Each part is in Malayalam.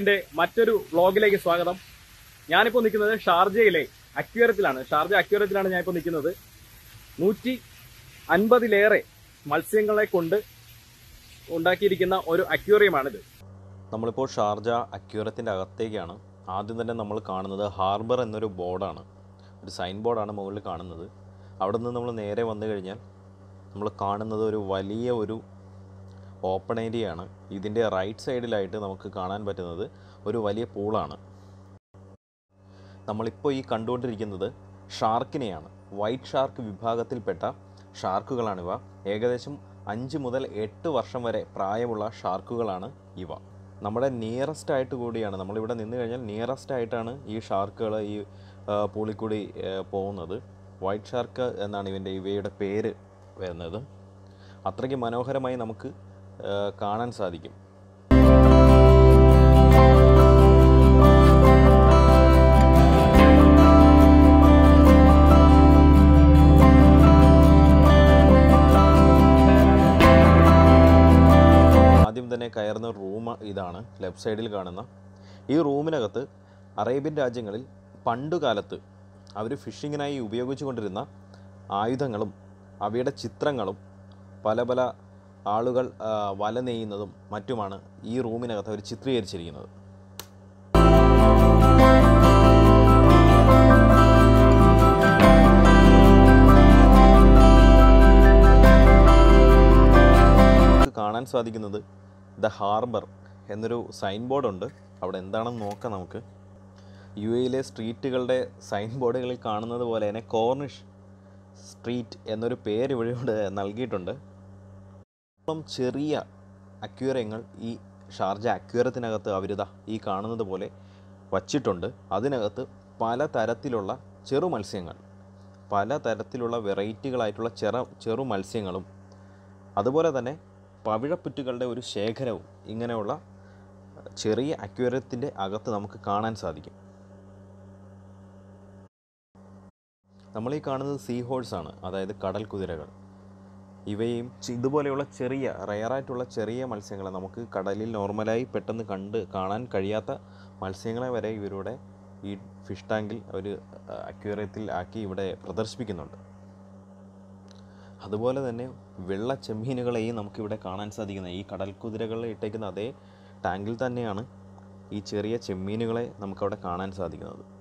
ട്രിപ്പിന്റെ മറ്റൊരു വ്ളോഗിലേക്ക് സ്വാഗതം. ഞാനിപ്പോൾ നിൽക്കുന്നത് ഷാർജയിലെ അക്വേറത്തിലാണ് ഷാർജ അക്വേറത്തിലാണ് ഞാനിപ്പോൾ നിൽക്കുന്നത്. നൂറ്റി അൻപതിലേറെ മത്സ്യങ്ങളെ കൊണ്ട് ഉണ്ടാക്കിയിരിക്കുന്ന ഒരു അക്വേറിയമാണിത്. നമ്മളിപ്പോൾ ഷാർജ അക്യൂറത്തിന്റെ അകത്തേക്കാണ്. ആദ്യം തന്നെ നമ്മൾ കാണുന്നത് ഹാർബർ എന്നൊരു ബോർഡാണ്. ഒരു സൈൻ ബോർഡാണ് മുകളിൽ കാണുന്നത്. അവിടെ നിന്ന് നമ്മൾ നേരെ വന്നു കഴിഞ്ഞാൽ നമ്മൾ കാണുന്നത് ഒരു വലിയ ഒരു ഓപ്പൺ ഏരിയയാണ്. ഇതിന്റെ റൈറ്റ് സൈഡിലായിട്ട് നമുക്ക് കാണാൻ പറ്റുന്നത് ഒരു വലിയ പൂളാണ്. നമ്മളിപ്പോൾ ഈ കണ്ടുകൊണ്ടിരിക്കുന്നത് ഷാർക്കിനെയാണ്. വൈറ്റ് ഷാർക്ക് വിഭാഗത്തിൽപ്പെട്ട ഷാർക്കുകളാണിവ. ഏകദേശം അഞ്ച് മുതൽ എട്ട് വർഷം വരെ പ്രായമുള്ള ഷാർക്കുകളാണ് ഇവ. നമ്മുടെ നിയറസ്റ്റ് ആയിട്ട് കൂടിയാണ്. നമ്മളിവിടെ നിന്ന് കഴിഞ്ഞാൽ നിയറസ്റ്റ് ആയിട്ടാണ് ഈ ഷാർക്കുകൾ ഈ പൂളിക്കൂടി പോകുന്നത്. വൈറ്റ് ഷാർക്ക് എന്നാണ് ഇവന്റെ ഇവയുടെ പേര് വരുന്നത്. അത്രയ്ക്ക് മനോഹരമായി നമുക്ക് കാണാൻ സാധിക്കും. ആദ്യം തന്നെ കയറുന്ന റൂം ഇതാണ് ലെഫ്റ്റ് സൈഡിൽ കാണുന്ന. ഈ റൂമിനകത്ത് അറേബ്യൻ രാജ്യങ്ങളിൽ പണ്ടുകാലത്ത് അവർ ഫിഷിങ്ങിനായി ഉപയോഗിച്ചു കൊണ്ടിരുന്ന ആയുധങ്ങളും അവയുടെ ചിത്രങ്ങളും പല പല ആളുകൾ വല നെയ്യുന്നതും മറ്റുമാണ് ഈ റൂമിനകത്ത് അവർ ചിത്രീകരിച്ചിരിക്കുന്നത്. കാണാൻ സാധിക്കുന്നത് ദ ഹാർബർ എന്നൊരു സൈൻ ബോർഡുണ്ട് അവിടെ എന്താണെന്ന് നോക്കാം നമുക്ക്. യു എയിലെ സ്ട്രീറ്റുകളുടെ സൈൻ ബോർഡുകളിൽ കാണുന്നത് പോലെ തന്നെ കോർണിഷ് സ്ട്രീറ്റ് എന്നൊരു പേര് ഇവിടെ നൽകിയിട്ടുണ്ട്. ഇപ്പം ചെറിയ അക്വേറിയങ്ങൾ ഈ ഷാർജ അക്വേറത്തിനകത്ത് അവരിതാ ഈ കാണുന്നത് പോലെ വച്ചിട്ടുണ്ട്. അതിനകത്ത് പല തരത്തിലുള്ള ചെറു മത്സ്യങ്ങൾ പല തരത്തിലുള്ള വെറൈറ്റികളായിട്ടുള്ള ചെറ ചെറു മത്സ്യങ്ങളും അതുപോലെ തന്നെ പവിഴപ്പുറ്റുകളുടെ ഒരു ശേഖരവും ഇങ്ങനെയുള്ള ചെറിയ അക്വേറിയത്തിന്റെ അകത്ത് നമുക്ക് കാണാൻ സാധിക്കും. നമ്മൾ ഈ കാണുന്നത് സീ ഹോഴ്സ് ആണ് അതായത് കടൽ കുതിരകൾ ഇവയും ഇതുപോലെയുള്ള ചെറിയ റയറായിട്ടുള്ള ചെറിയ മത്സ്യങ്ങളെ നമുക്ക് കടലിൽ നോർമലായി പെട്ടെന്ന് കണ്ട് കാണാൻ കഴിയാത്ത മത്സ്യങ്ങളെ വരെ ഇവരുടെ ഈ ഫിഷ് ടാങ്കിൽ അവർ അക്വേറിയത്തിൽ ആക്കി ഇവിടെ പ്രദർശിപ്പിക്കുന്നുണ്ട്. അതുപോലെ തന്നെ വെള്ള ചെമ്മീനുകളെയും നമുക്കിവിടെ കാണാൻ സാധിക്കുന്നത്. ഈ കടൽ കുതിരകളെ ഇട്ടേക്കുന്ന അതേ ടാങ്കിൽ തന്നെയാണ് ഈ ചെറിയ ചെമ്മീനുകളെ നമുക്കവിടെ കാണാൻ സാധിക്കുന്നത്.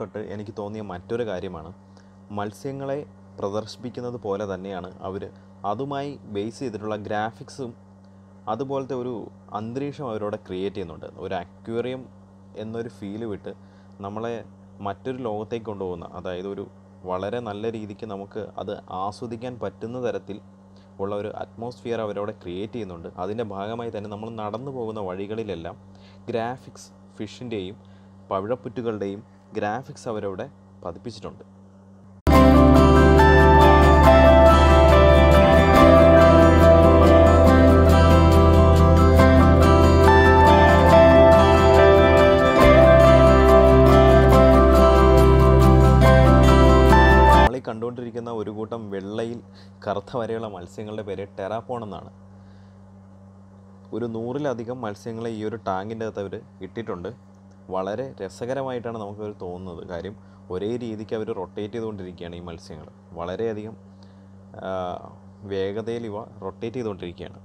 തൊട്ട് എനിക്ക് തോന്നിയ മറ്റൊരു കാര്യമാണ് മത്സ്യങ്ങളെ പ്രദർശിപ്പിക്കുന്നത് പോലെ തന്നെയാണ് അവർ അതുമായി ബേസ് ചെയ്തിട്ടുള്ള ഗ്രാഫിക്സും അതുപോലത്തെ ഒരു അന്തരീക്ഷം അവരവിടെ ക്രിയേറ്റ് ചെയ്യുന്നുണ്ട്. ഒരു അക്വേറിയം എന്നൊരു ഫീൽ വിട്ട് നമ്മളെ മറ്റൊരു ലോകത്തേക്ക് കൊണ്ടുപോകുന്ന അതായത് ഒരു വളരെ നല്ല രീതിക്ക് നമുക്ക് അത് ആസ്വദിക്കാൻ പറ്റുന്ന തരത്തിൽ ഉള്ള ഒരു അറ്റ്മോസ്ഫിയർ അവരവിടെ ക്രിയേറ്റ് ചെയ്യുന്നുണ്ട്. അതിന്റെ ഭാഗമായി തന്നെ നമ്മൾ നടന്നു പോകുന്ന വഴികളിലെല്ലാം ഗ്രാഫിക്സ് ഫിഷിന്റെയും പവിഴപ്പുറ്റുകളുടെയും ഗ്രാഫിക്സ് അവരവിടെ പതിപ്പിച്ചിട്ടുണ്ട്. കണ്ടുകൊണ്ടിരിക്കുന്ന ഒരു കൂട്ടം വെള്ളയിൽ കറുത്ത വരെയുള്ള മത്സ്യങ്ങളുടെ പേര് ടെറാപ്പോൺ എന്നാണ്. ഒരു നൂറിലധികം മത്സ്യങ്ങളെ ഈ ഒരു ടാങ്കിന്റെ അകത്ത് അവർ ഇട്ടിട്ടുണ്ട്. വളരെ രസകരമായിട്ടാണ് നമുക്ക് തോന്നുന്നത്. കാര്യം ഒരേ രീതിക്ക് അവർ റൊട്ടേറ്റ് ചെയ്തുകൊണ്ടിരിക്കുകയാണ് ഈ മത്സ്യങ്ങൾ വളരെയധികം വേഗതയിൽ ഇവ റൊട്ടേറ്റ് ചെയ്തുകൊണ്ടിരിക്കുകയാണ്.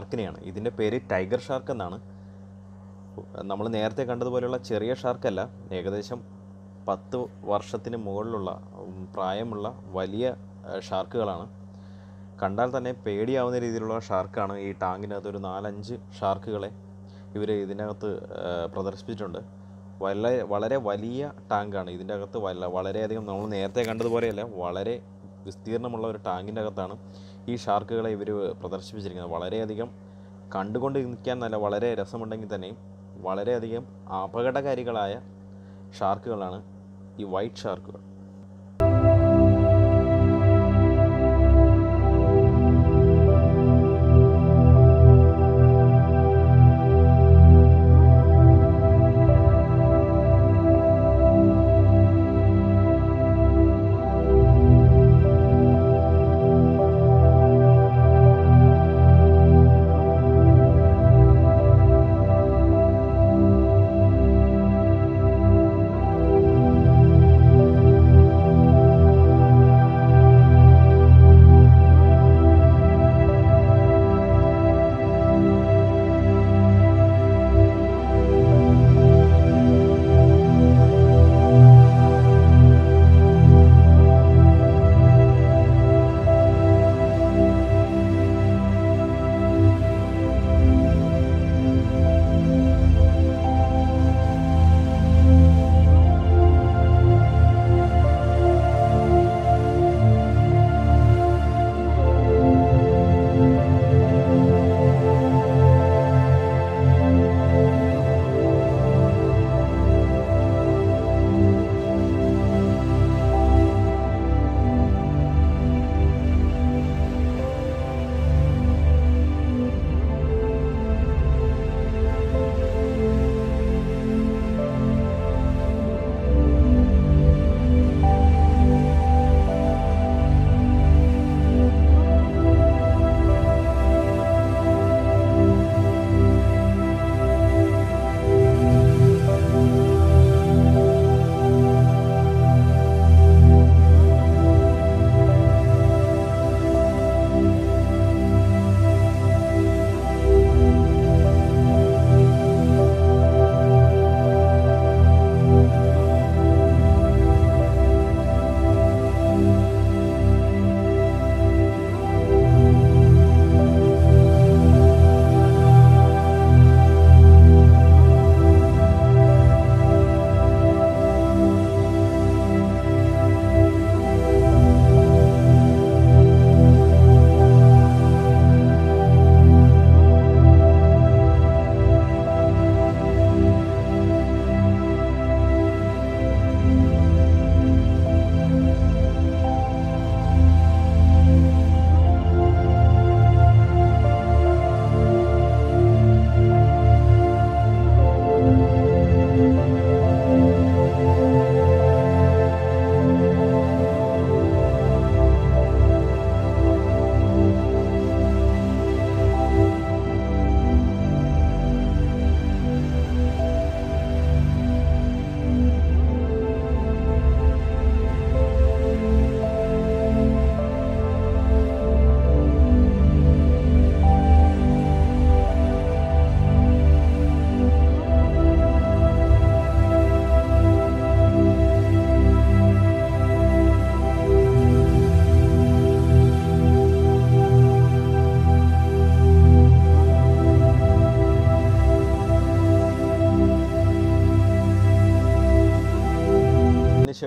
ഷാർക്കിനെയാണ്. ഇതിന്റെ പേര് ടൈഗർ ഷാർക്ക് എന്നാണ്. നമ്മൾ നേരത്തെ കണ്ടതുപോലെയുള്ള ചെറിയ ഷാർക്കല്ല ഏകദേശം പത്ത് വർഷത്തിന് മുകളിലുള്ള പ്രായമുള്ള വലിയ ഷാർക്കുകളാണ്. കണ്ടാൽ തന്നെ പേടിയാവുന്ന രീതിയിലുള്ള ഷാർക്കാണ് ഈ ടാങ്കിനകത്ത് ഒരു നാലഞ്ച് ഷാർക്കുകളെ ഇവർ ഇതിനകത്ത് പ്രദർശിപ്പിച്ചിട്ടുണ്ട്. വളരെ വളരെ വലിയ ടാങ്കാണ്. ഇതിന്റെ അകത്ത് വളരെയധികം നമ്മൾ നേരത്തെ കണ്ടതുപോലെയല്ല വളരെ വിസ്തീർണമുള്ള ഒരു ടാങ്കിന്റെ അകത്താണ് ഈ ഷാർക്കുകളെ ഇവർ പ്രദർശിപ്പിച്ചിരിക്കുന്നത്. വളരെയധികം കണ്ടുകൊണ്ട് നിൽക്കാൻ നല്ല വളരെ രസമുണ്ടെങ്കിൽ തന്നെയും വളരെയധികം അപകടകാരികളായ ഷാർക്കുകളാണ് ഈ വൈറ്റ് ഷാർക്കുകൾ.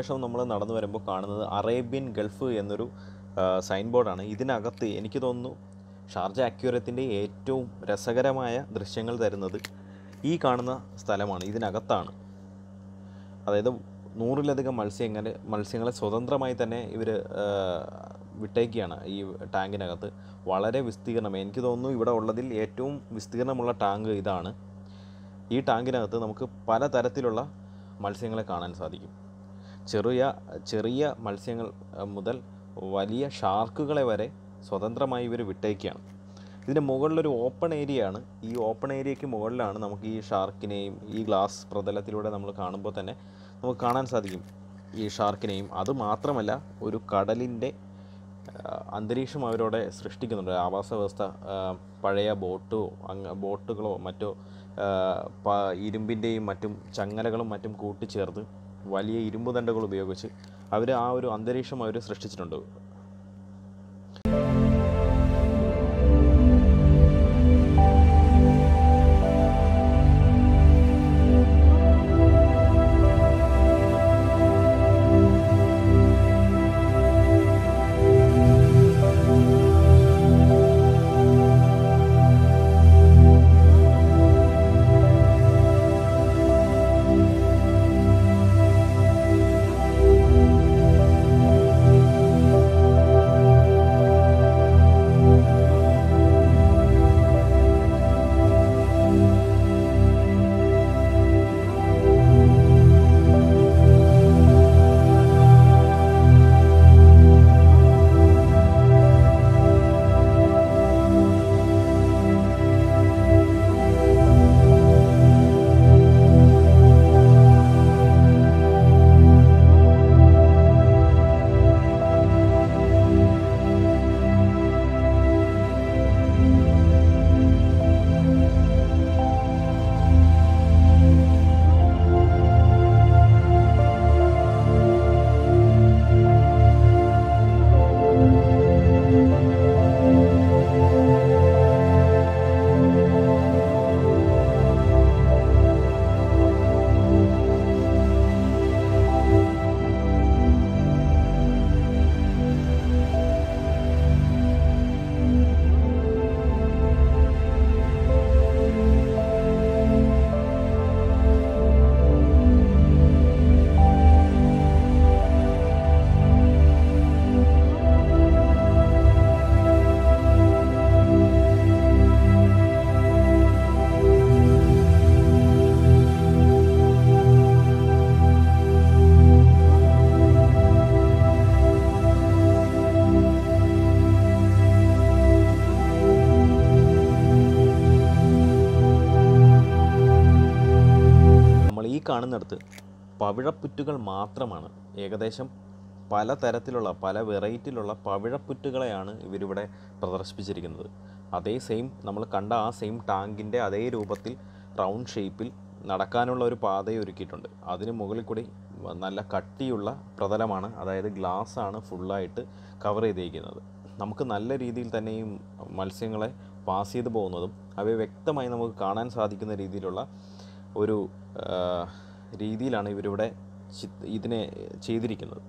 ശേഷം നമ്മൾ നടന്നു വരുമ്പോൾ കാണുന്നത് അറേബ്യൻ ഗൾഫ് എന്നൊരു സൈൻ ബോർഡാണ് ഇതിനകത്ത് എനിക്ക് തോന്നുന്നു ഷാർജ അക്യൂരത്തിന്റെ ഏറ്റവും രസകരമായ ദൃശ്യങ്ങൾ തരുന്നത് ഈ കാണുന്ന സ്ഥലമാണ്. ഇതിനകത്താണ്. അതായത് നൂറിലധികം മത്സ്യങ്ങൾ മത്സ്യങ്ങളെ സ്വതന്ത്രമായി തന്നെ ഇവർ വിട്ടേക്കുകയാണ് ഈ ടാങ്കിനകത്ത്. വളരെ വിസ്തീർണം. എനിക്ക് തോന്നുന്നു ഇവിടെ ഉള്ളതിൽ ഏറ്റവും വിസ്തീർണമുള്ള ടാങ്ക് ഇതാണ്. ഈ ടാങ്കിനകത്ത് നമുക്ക് പലതരത്തിലുള്ള മത്സ്യങ്ങളെ കാണാൻ സാധിക്കും. ചെറിയ ചെറിയ മത്സ്യങ്ങൾ മുതൽ വലിയ ഷാർക്കുകളെ വരെ സ്വതന്ത്രമായി ഇവർ വിട്ടേക്കുകയാണ് ഇതിന് മുകളിലൊരു ഓപ്പൺ ഏരിയ ആണ്. ഈ ഓപ്പൺ ഏരിയയ്ക്ക് മുകളിലാണ് നമുക്ക് ഈ ഷാർക്കിനെയും ഈ ഗ്ലാസ് പ്രതലത്തിലൂടെ നമ്മൾ കാണുമ്പോൾ തന്നെ നമുക്ക് കാണാൻ സാധിക്കും ഈ ഷാർക്കിനെയും. അതുമാത്രമല്ല ഒരു കടലിന്റെ അന്തരീക്ഷം അവരോടെ സൃഷ്ടിക്കുന്നുണ്ട്. ആവാസ വ്യവസ്ഥ പഴയ ബോട്ടോ അങ്ങ ബോട്ടുകളോ മറ്റോ ഇരുമ്പിന്റെയും മറ്റും ചങ്ങലകളും മറ്റും കൂട്ടിച്ചേർത്ത് വലിയ ഇരുമ്പ് തണ്ടുകൾ ഉപയോഗിച്ച് അവർ ആ ഒരു അന്തരീക്ഷം അവർ സൃഷ്ടിച്ചിട്ടുണ്ട്. കാണുന്നിടത്ത് പവിഴപ്പുറ്റുകൾ മാത്രമാണ്. ഏകദേശം പല തരത്തിലുള്ള പല വെറൈറ്റിയിലുള്ള പവിഴപ്പുറ്റുകളെയാണ് ഇവരിവിടെ പ്രദർശിപ്പിച്ചിരിക്കുന്നത്. അതേ സെയിം നമ്മൾ കണ്ട ആ സെയിം ടാങ്കിന്റെ അതേ രൂപത്തിൽ റൗണ്ട് ഷേപ്പിൽ നടക്കാനുള്ള ഒരു പാതയൊരുക്കിയിട്ടുണ്ട് അതിന് മുകളിൽ കൂടി നല്ല കട്ടിയുള്ള പ്രതലമാണ് അതായത് ഗ്ലാസ് ആണ് ഫുള്ളായിട്ട് കവർ ചെയ്തിരിക്കുന്നത്. നമുക്ക് നല്ല രീതിയിൽ തന്നെ ഈ മത്സ്യങ്ങളെ പാസ് ചെയ്ത് പോകുന്നതും അവയെ വ്യക്തമായി നമുക്ക് കാണാൻ സാധിക്കുന്ന രീതിയിലുള്ള ഒരു രീതിയിലാണ് ഇവരിവിടെ ഇതിനെ ചെയ്തിരിക്കുന്നത്.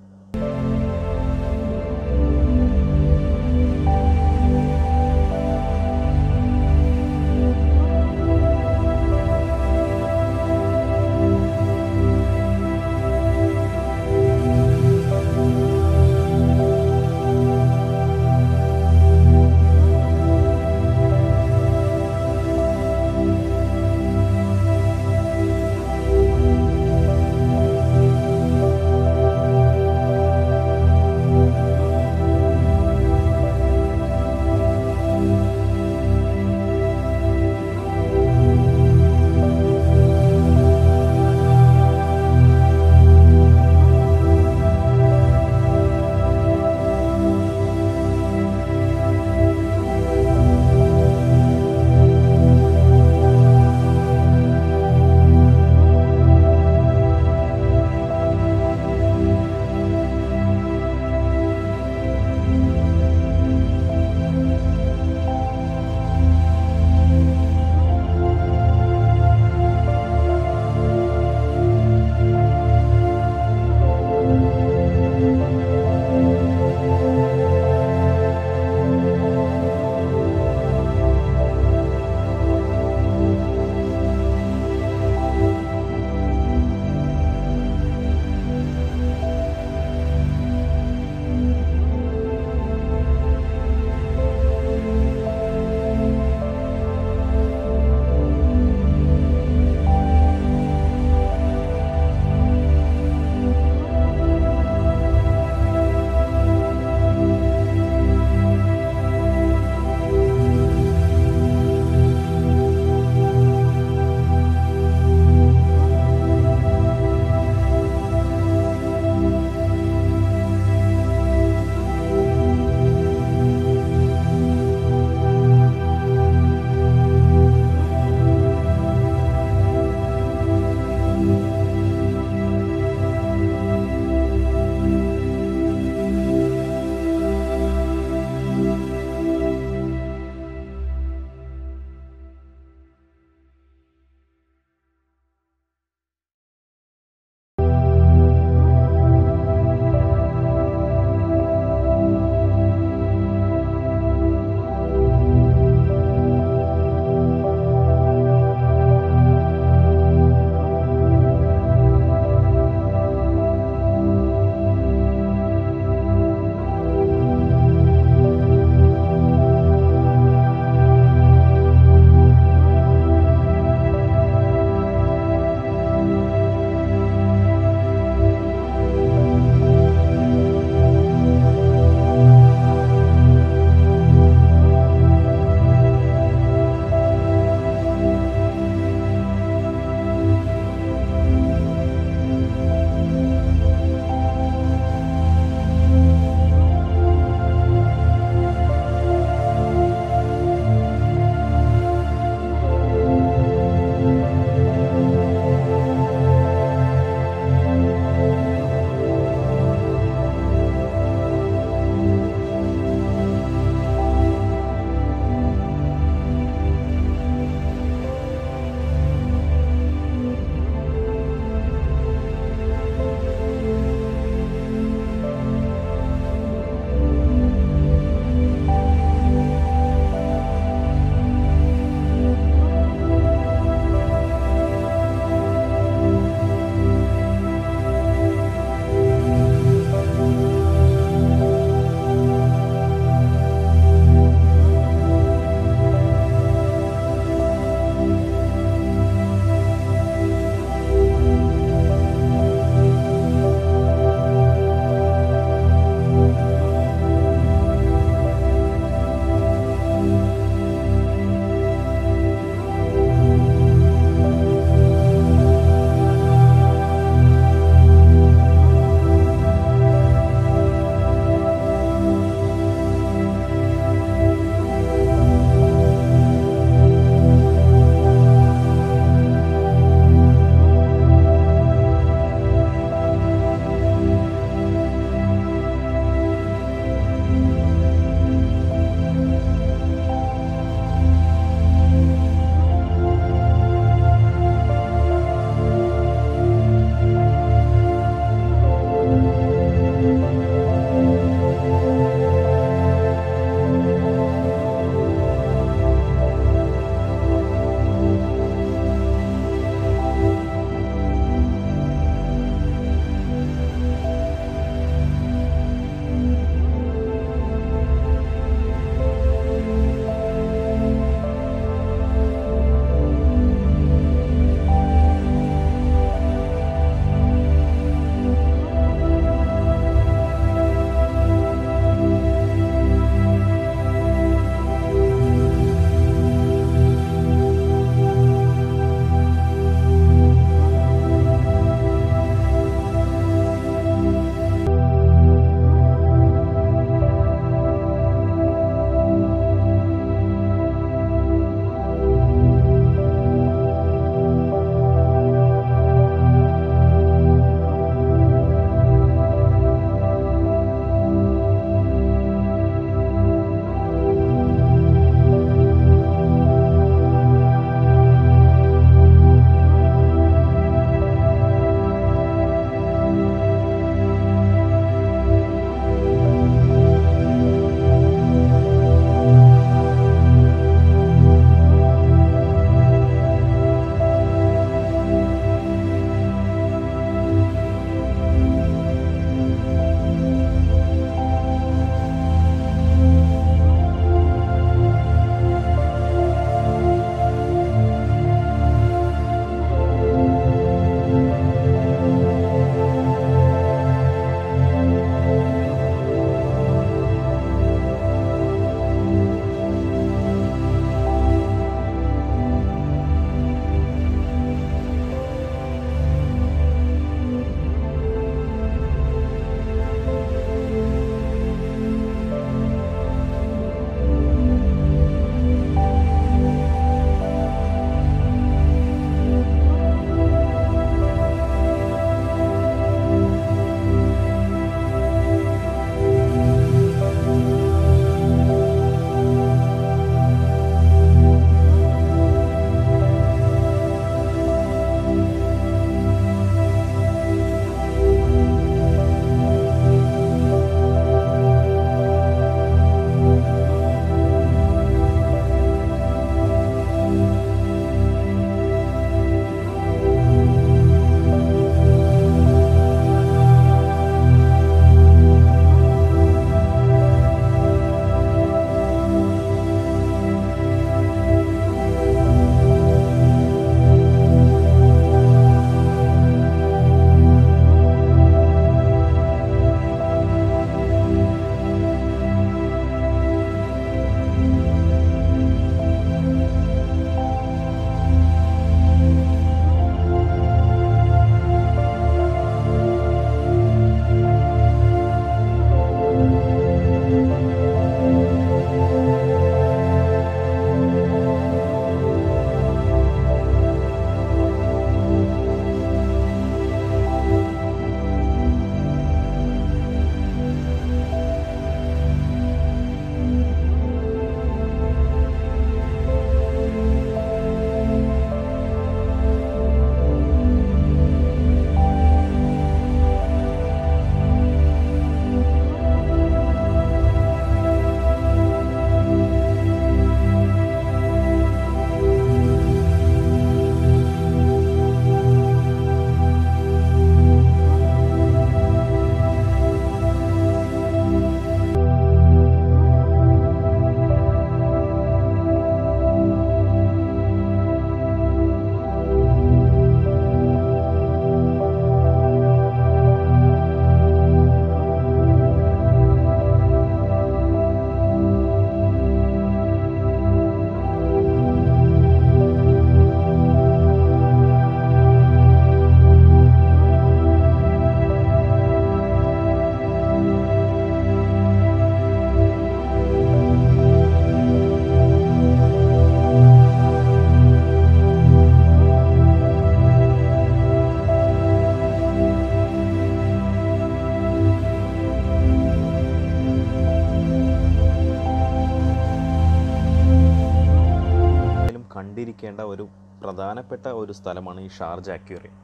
അറിഞ്ഞിരിക്കേണ്ട ഒരു പ്രധാനപ്പെട്ട ഒരു സ്ഥലമാണ് ഈ ഷാർജ അക്വേറിയം.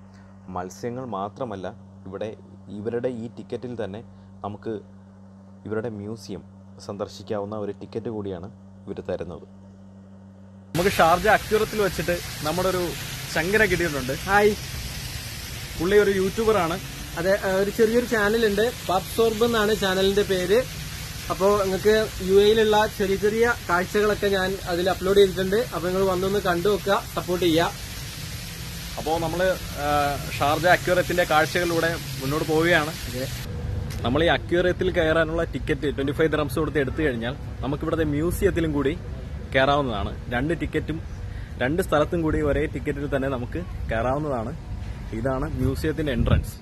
മത്സ്യങ്ങൾ മാത്രമല്ല ഇവിടെ ഇവരുടെ ഈ ടിക്കറ്റിൽ തന്നെ നമുക്ക് ഇവരുടെ മ്യൂസിയം സന്ദർശിക്കാവുന്ന ഒരു ടിക്കറ്റ് കൂടിയാണ് ഇവർ തരുന്നത്. നമുക്ക് ഷാർജ അക്യൂറത്തിൽ വെച്ചിട്ട് നമ്മുടെ ഒരു ശങ്കര കിട്ടിയിട്ടുണ്ട്. ഹായ്. പുള്ളി ഒരു യൂട്യൂബറാണ്. അതെ ഒരു ചെറിയൊരു ചാനലുണ്ട്. പബ്സോർബ് എന്നാണ് ചാനലിന്റെ പേര്. അപ്പോൾ നിങ്ങൾക്ക് യു എയിലുള്ള ചെറിയ ചെറിയ കാഴ്ചകളൊക്കെ ഞാൻ അതിൽ അപ്ലോഡ് ചെയ്തിട്ടുണ്ട്. അപ്പോൾ നിങ്ങൾ വന്നൊന്ന് കണ്ടു നോക്കുക സപ്പോർട്ട് ചെയ്യുക. അപ്പോൾ നമ്മൾ ഷാർജ അക്യൂറത്തിന്റെ കാഴ്ചകളിലൂടെ മുന്നോട്ട് പോവുകയാണ്. നമ്മൾ ഈ അക്യൂറത്തിൽ കയറാനുള്ള ടിക്കറ്റ് ട്വന്റി ഫൈവ് ദ്രംസ് കൊടുത്ത് എടുത്തു കഴിഞ്ഞാൽ നമുക്കിവിടുത്തെ മ്യൂസിയത്തിലും കൂടി കയറാവുന്നതാണ്. രണ്ട് ടിക്കറ്റും രണ്ട് സ്ഥലത്തും കൂടി ഒരേ ടിക്കറ്റിൽ തന്നെ നമുക്ക് കയറാവുന്നതാണ്. ഇതാണ് മ്യൂസിയത്തിന്റെ എൻട്രൻസ്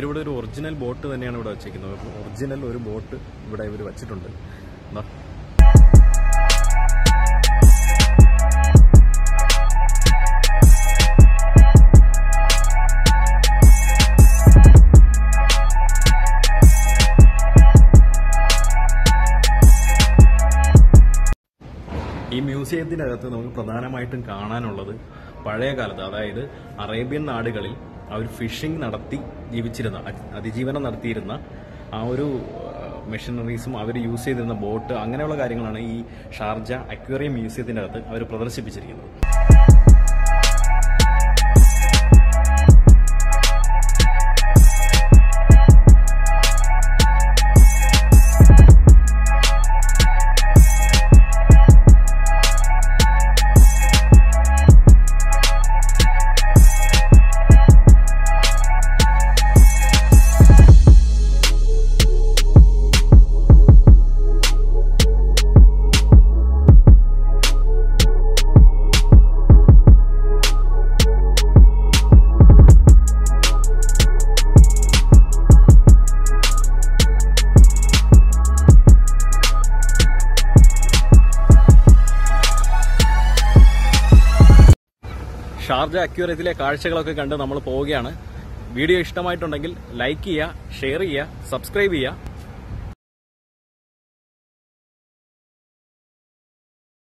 ഇവരിവിടെ ഒരു ഒറിജിനൽ ബോട്ട് തന്നെയാണ് ഇവിടെ വെച്ചിരിക്കുന്നത് ഒറിജിനൽ ഒരു ബോട്ട് ഇവിടെ ഇവർ വെച്ചിട്ടുണ്ട്. ഈ മ്യൂസിയത്തിനകത്ത് നമുക്ക് പ്രധാനമായിട്ടും കാണാനുള്ളത് പഴയ കാലത്ത് അതായത് അറേബ്യൻ നാടുകളിൽ അവർ ഫിഷിംഗ് നടത്തി ജീവിച്ചിരുന്ന അതിജീവനം നടത്തിയിരുന്ന ആ ഒരു മെഷീനറീസും അവർ യൂസ് ചെയ്തിരുന്ന ബോട്ട് അങ്ങനെയുള്ള കാര്യങ്ങളാണ് ഈ ഷാർജ അക്വേറിയം മ്യൂസിയത്തിന്റെ അകത്ത് അവർ പ്രദർശിപ്പിച്ചിരിക്കുന്നത്. ഷാർജ അക്യൂറേറ്റിലെ കാഴ്ചകളൊക്കെ കണ്ട് നമ്മൾ പോവുകയാണ്. വീഡിയോ ഇഷ്ടമായിട്ടുണ്ടെങ്കിൽ ലൈക്ക് ചെയ്യുക ഷെയർ ചെയ്യുക സബ്സ്ക്രൈബ് ചെയ്യുക.